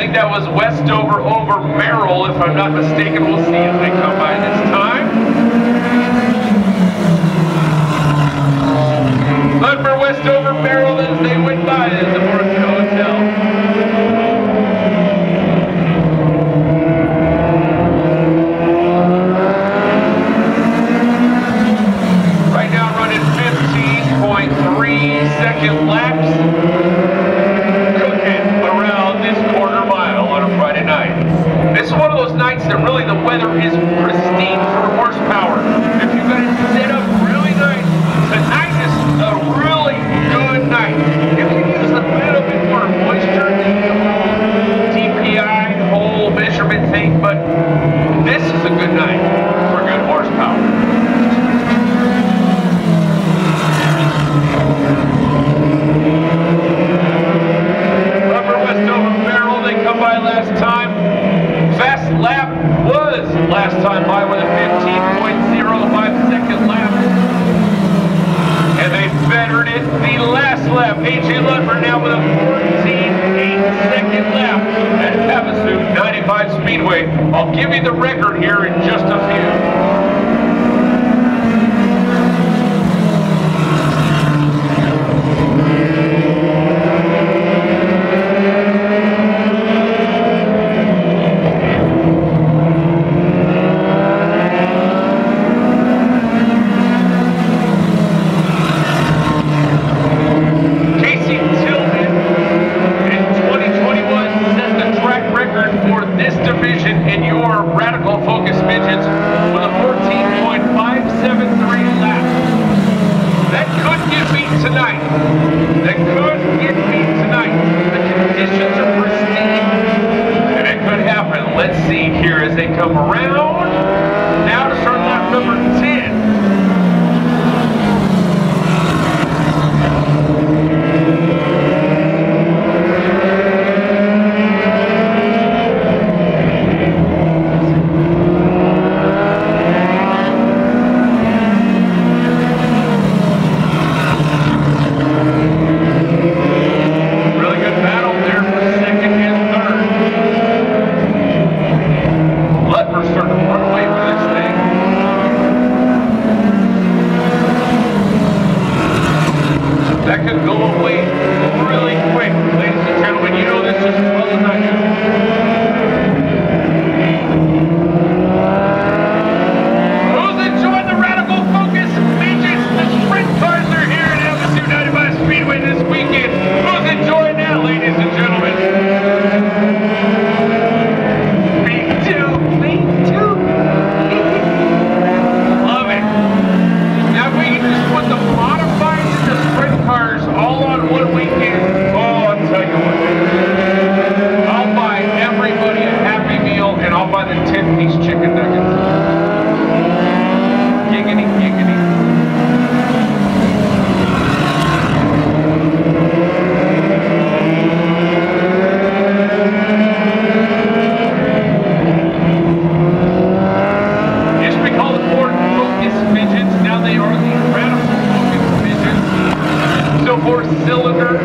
think that was Westover over Merrill, if I'm not mistaken. We'll see if they come by this time. nights that really the weather is pristine for horsepower. If you've guys sit up last time by with a 15.05 second lap. And they bettered it the last lap. A.J. Ludford now with a 14.8 second lap at Havasu 95 Speedway. I'll give you the record here in just a few. Let's see here as they come around. cylinder.